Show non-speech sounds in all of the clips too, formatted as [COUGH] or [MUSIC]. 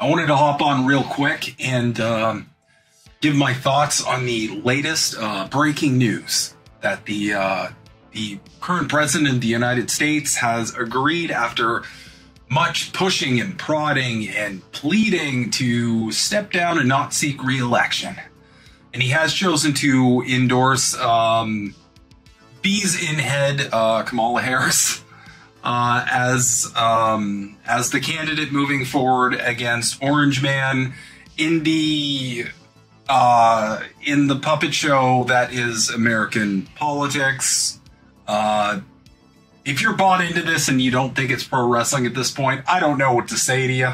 I wanted to hop on real quick and um, give my thoughts on the latest uh, breaking news that the uh, the current president of the United States has agreed after much pushing and prodding and pleading to step down and not seek re-election. And he has chosen to endorse um, bees in head uh, Kamala Harris uh, as um, as the candidate moving forward against Orange Man in the uh, in the puppet show that is American politics. Uh, if you're bought into this and you don't think it's pro wrestling at this point, I don't know what to say to you.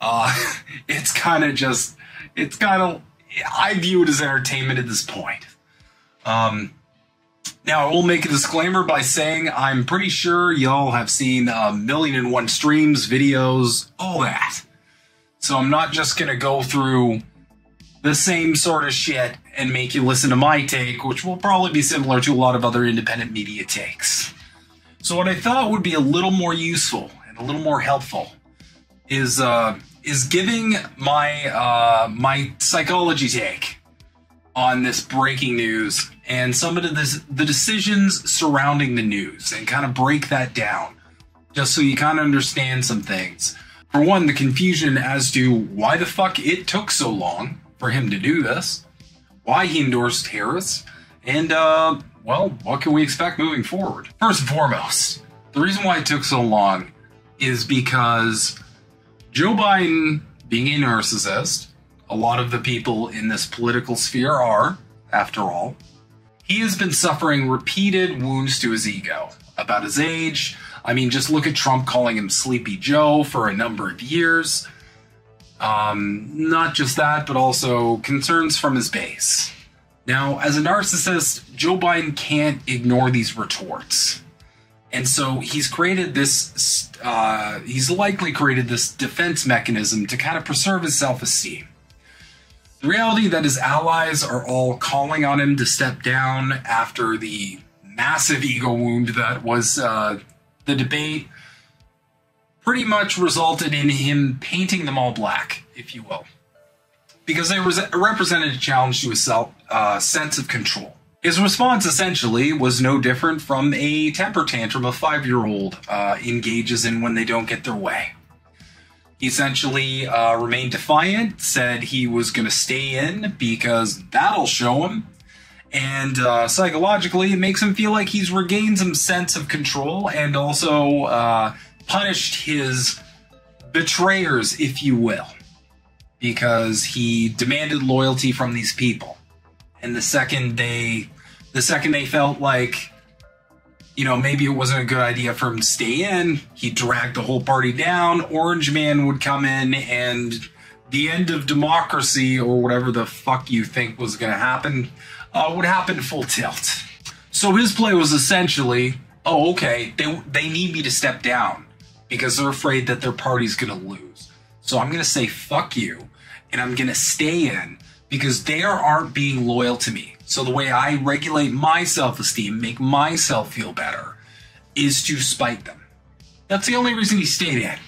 Uh, [LAUGHS] it's kind of just, it's kind of, I view it as entertainment at this point. Um, now, I will make a disclaimer by saying I'm pretty sure y'all have seen a million and one streams, videos, all that. So I'm not just going to go through the same sort of shit and make you listen to my take, which will probably be similar to a lot of other independent media takes. So what I thought would be a little more useful and a little more helpful is uh, is giving my uh, my psychology take on this breaking news and some of the, the decisions surrounding the news and kind of break that down just so you kind of understand some things. For one, the confusion as to why the fuck it took so long for him to do this, why he endorsed Harris, and, uh, well, what can we expect moving forward? First and foremost, the reason why it took so long is because Joe Biden, being a narcissist, a lot of the people in this political sphere are, after all, he has been suffering repeated wounds to his ego about his age. I mean, just look at Trump calling him Sleepy Joe for a number of years. Um, not just that, but also concerns from his base. Now, as a narcissist, Joe Biden can't ignore these retorts. And so he's created this, uh, he's likely created this defense mechanism to kind of preserve his self esteem. The reality that his allies are all calling on him to step down after the massive ego wound that was uh, the debate pretty much resulted in him painting them all black, if you will. Because they represented a challenge to his self, uh, sense of control. His response essentially was no different from a temper tantrum a five year old uh, engages in when they don't get their way. Essentially uh, remained defiant, said he was going to stay in because that'll show him. And uh, psychologically, it makes him feel like he's regained some sense of control and also uh, punished his betrayers, if you will, because he demanded loyalty from these people. And the second they, the second they felt like, you know, maybe it wasn't a good idea for him to stay in, he dragged the whole party down. Orange Man would come in and the end of democracy or whatever the fuck you think was going to happen uh, would happen full tilt. So his play was essentially, oh, okay, they, they need me to step down because they're afraid that their party's going to lose. So I'm going to say fuck you and I'm going to stay in because they aren't being loyal to me. So the way I regulate my self esteem, make myself feel better, is to spite them. That's the only reason he stayed in.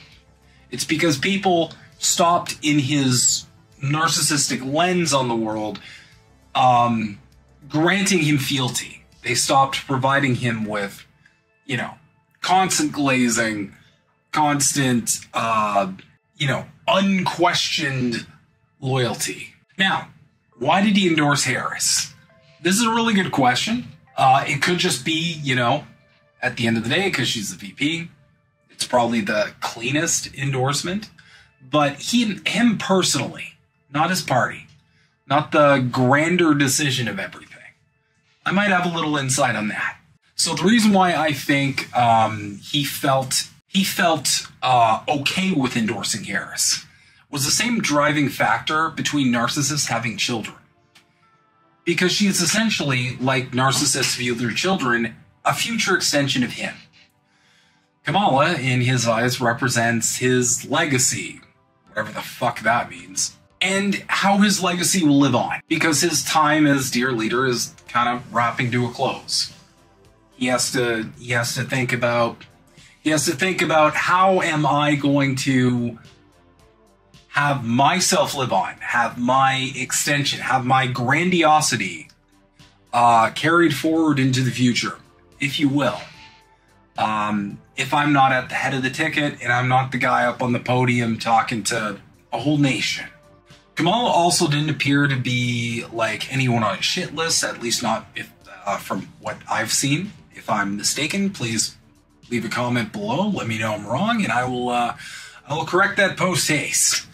It's because people stopped in his narcissistic lens on the world, um, granting him fealty. They stopped providing him with, you know, constant glazing, constant, uh, you know, unquestioned loyalty. Now, why did he endorse Harris? This is a really good question. Uh, it could just be, you know, at the end of the day, because she's the VP, it's probably the cleanest endorsement. But he, him personally, not his party, not the grander decision of everything. I might have a little insight on that. So the reason why I think um, he felt he felt uh, okay with endorsing Harris was the same driving factor between narcissists having children. Because she is essentially, like narcissists view their children, a future extension of him. Kamala, in his eyes, represents his legacy, whatever the fuck that means, and how his legacy will live on, because his time as dear leader is kind of wrapping to a close. He has to he has to think about he has to think about how am I going to have myself live on, have my extension, have my grandiosity uh, carried forward into the future, if you will. Um, if I'm not at the head of the ticket and I'm not the guy up on the podium talking to a whole nation. Kamala also didn't appear to be like anyone on a shit list, at least not if uh, from what I've seen. If I'm mistaken, please leave a comment below. Let me know I'm wrong, and I will uh, I will correct that post haste.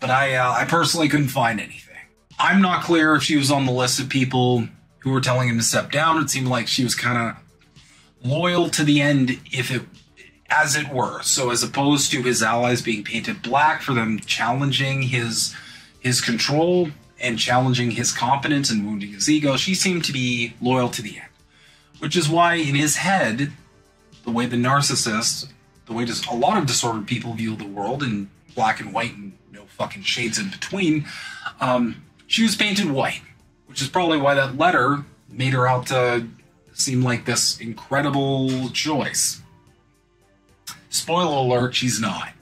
But I uh, I personally couldn't find anything. I'm not clear if she was on the list of people who were telling him to step down. It seemed like she was kind of loyal to the end, if it as it were. So as opposed to his allies being painted black for them challenging his his control and challenging his competence and wounding his ego, she seemed to be loyal to the end. Which is why in his head, the way the narcissist, the way just a lot of disordered people view the world in black and white and fucking shades in between, um, she was painted white. Which is probably why that letter made her out to seem like this incredible choice. Spoiler alert, she's not.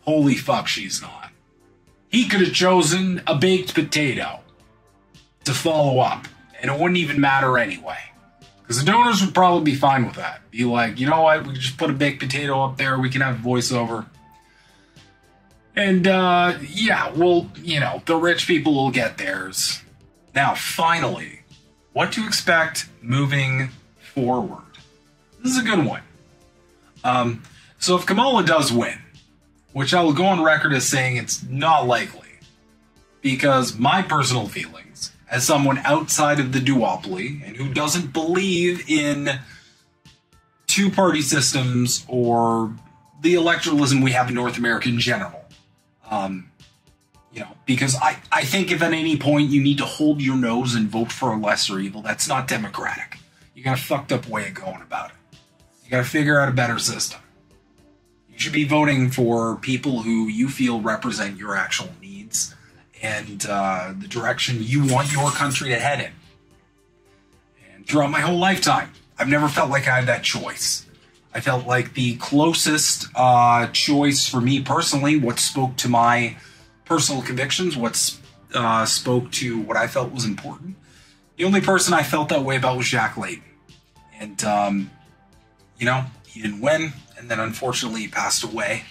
Holy fuck, she's not. He could have chosen a baked potato to follow up, and it wouldn't even matter anyway. Because the donors would probably be fine with that. Be like, you know what, we just put a baked potato up there, we can have voiceover. And, uh, yeah, well, you know, the rich people will get theirs. Now, finally, what to expect moving forward. This is a good one. Um, so if Kamala does win, which I will go on record as saying it's not likely, because my personal feelings, as someone outside of the duopoly and who doesn't believe in two party systems or the electoralism we have in North America in general, um, you know, because I, I think if at any point you need to hold your nose and vote for a lesser evil, that's not democratic. You got a fucked up way of going about it. You got to figure out a better system. You should be voting for people who you feel represent your actual needs and uh, the direction you want your country to head in. And throughout my whole lifetime, I've never felt like I had that choice. I felt like the closest uh, choice for me personally, what spoke to my personal convictions, what uh, spoke to what I felt was important. The only person I felt that way about was Jack Layton. And, um, you know, he didn't win, and then unfortunately he passed away.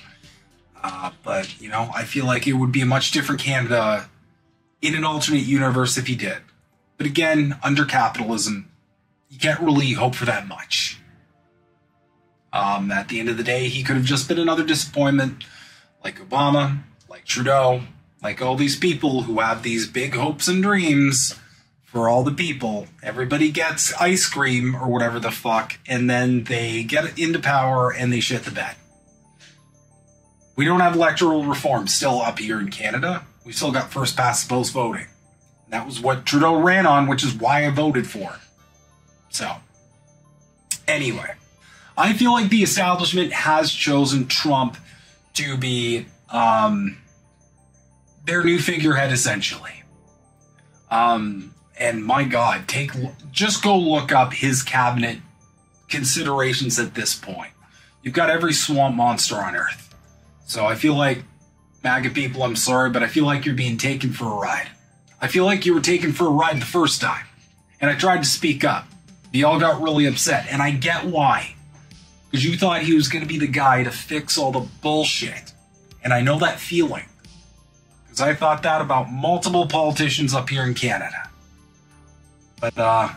Uh, but, you know, I feel like it would be a much different Canada in an alternate universe if he did. But again, under capitalism, you can't really hope for that much. Um, at the end of the day, he could have just been another disappointment, like Obama, like Trudeau, like all these people who have these big hopes and dreams for all the people. Everybody gets ice cream or whatever the fuck, and then they get into power and they shit the bed. We don't have electoral reform still up here in Canada. We still got first past the post voting. That was what Trudeau ran on, which is why I voted for. So, anyway, I feel like the establishment has chosen Trump to be um, their new figurehead, essentially. Um, and my God, take just go look up his cabinet considerations at this point. You've got every swamp monster on Earth. So I feel like, MAGA people, I'm sorry, but I feel like you're being taken for a ride. I feel like you were taken for a ride the first time. And I tried to speak up. You all got really upset, and I get why. Because you thought he was going to be the guy to fix all the bullshit. And I know that feeling. Because I thought that about multiple politicians up here in Canada. But uh,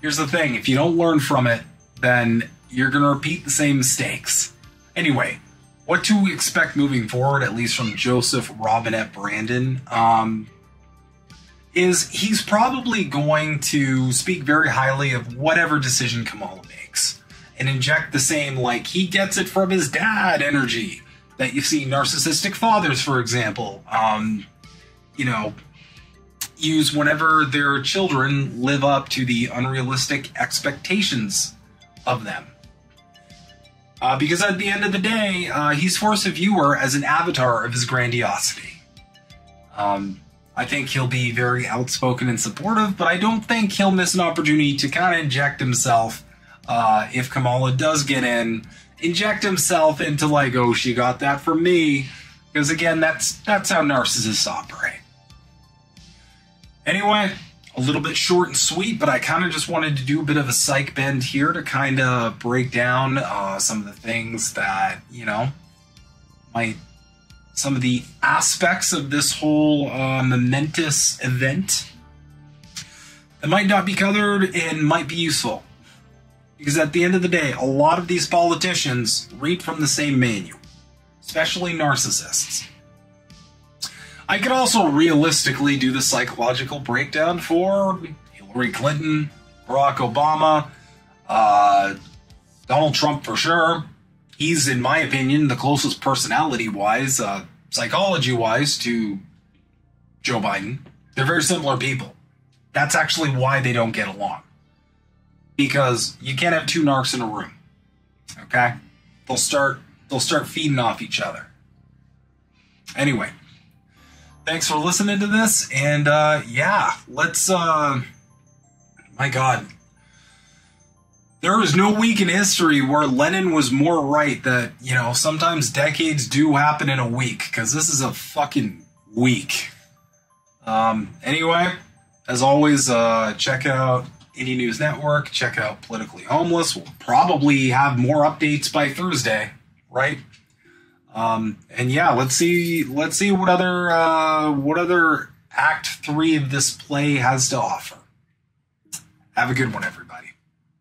here's the thing if you don't learn from it, then you're going to repeat the same mistakes. Anyway, what to expect moving forward, at least from Joseph Robinette Brandon, um, is he's probably going to speak very highly of whatever decision Kamala makes and inject the same, like, he gets it from his dad energy that you see narcissistic fathers, for example. Um, you know, use whenever their children live up to the unrealistic expectations of them. Uh, because at the end of the day, uh, he's forced a viewer as an avatar of his grandiosity. Um, I think he'll be very outspoken and supportive, but I don't think he'll miss an opportunity to kind of inject himself uh, if Kamala does get in, inject himself into like, oh, she got that from me Because again, that's that's how narcissists operate. Anyway, a little bit short and sweet, but I kind of just wanted to do a bit of a psych bend here to kind of break down uh, some of the things that you know might some of the aspects of this whole uh, momentous event that might not be covered and might be useful. Because at the end of the day, a lot of these politicians read from the same manual, especially narcissists. I could also realistically do the psychological breakdown for Hillary Clinton, Barack Obama, uh, Donald Trump for sure. He's, in my opinion, the closest personality wise, uh, psychology wise, to Joe Biden. They're very similar people. That's actually why they don't get along because you can't have two narcs in a room. Okay? They'll start they'll start feeding off each other. Anyway, thanks for listening to this and uh yeah, let's uh my god. There is no week in history where Lenin was more right that, you know, sometimes decades do happen in a week cuz this is a fucking week. Um anyway, as always, uh check out Indie News Network. Check out Politically Homeless. We'll probably have more updates by Thursday, right? Um, and yeah, let's see. Let's see what other uh, what other Act Three of this play has to offer. Have a good one, everybody.